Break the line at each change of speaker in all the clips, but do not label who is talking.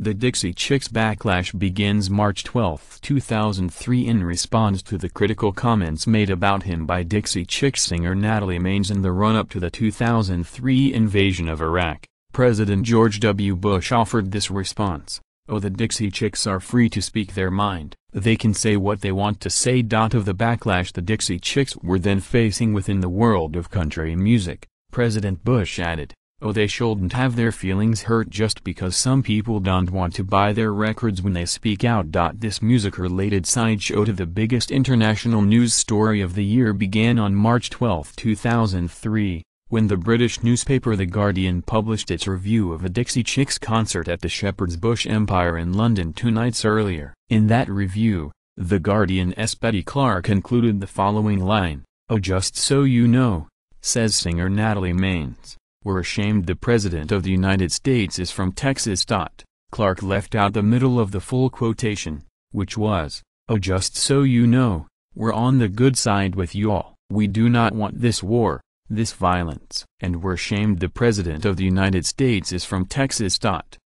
The Dixie Chicks backlash begins March 12, 2003 in response to the critical comments made about him by Dixie Chicks singer Natalie Maines in the run-up to the 2003 invasion of Iraq. President George W. Bush offered this response, Oh the Dixie Chicks are free to speak their mind, they can say what they want to say. Of the backlash the Dixie Chicks were then facing within the world of country music, President Bush added, Oh they shouldn't have their feelings hurt just because some people don't want to buy their records when they speak out. This music-related sideshow to the biggest international news story of the year began on March 12, 2003, when the British newspaper The Guardian published its review of a Dixie Chicks concert at the Shepherd's Bush Empire in London two nights earlier. In that review, The Guardian's Betty Clarke included the following line, Oh just so you know, says singer Natalie Maines. We're ashamed the President of the United States is from Texas. Clarke left out the middle of the full quotation, which was, Oh just so you know, we're on the good side with y'all. We do not want this war, this violence. And we're ashamed the President of the United States is from Texas.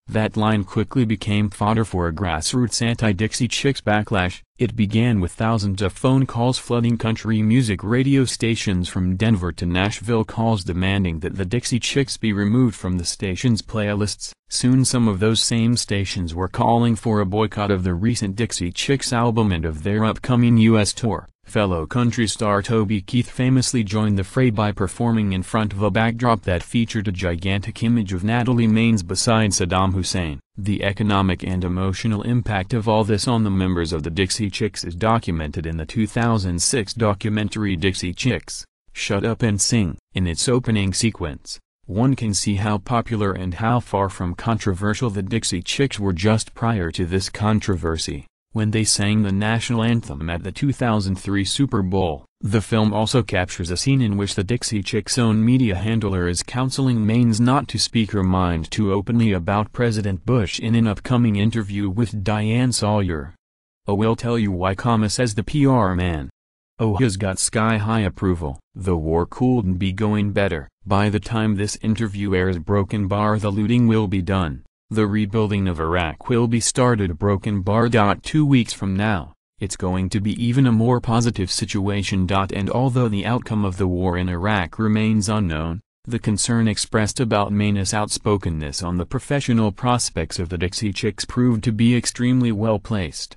That line quickly became fodder for a grassroots anti-Dixie Chicks backlash. It began with thousands of phone calls flooding country music radio stations from Denver to Nashville calls demanding that the Dixie Chicks be removed from the station's playlists. Soon some of those same stations were calling for a boycott of the recent Dixie Chicks album and of their upcoming U.S. tour. Fellow country star Toby Keith famously joined the fray by performing in front of a backdrop that featured a gigantic image of Natalie Maines beside Saddam Hussein. The economic and emotional impact of all this on the members of the Dixie Chicks is documented in the 2006 documentary Dixie Chicks, Shut Up and Sing. In its opening sequence, one can see how popular and how far from controversial the Dixie Chicks were just prior to this controversy when they sang the national anthem at the 2003 Super Bowl. The film also captures a scene in which the Dixie Chicks' own media handler is counseling Maines not to speak her mind too openly about President Bush in an upcoming interview with Diane Sawyer. Oh we'll tell you why comma says the PR man. Oh he has got sky-high approval. The war couldn't be going better. By the time this interview airs broken bar the looting will be done. The rebuilding of Iraq will be started broken bar. Two weeks from now, it's going to be even a more positive situation. Dot and although the outcome of the war in Iraq remains unknown, the concern expressed about Maines' outspokenness on the professional prospects of the Dixie Chicks proved to be extremely well placed.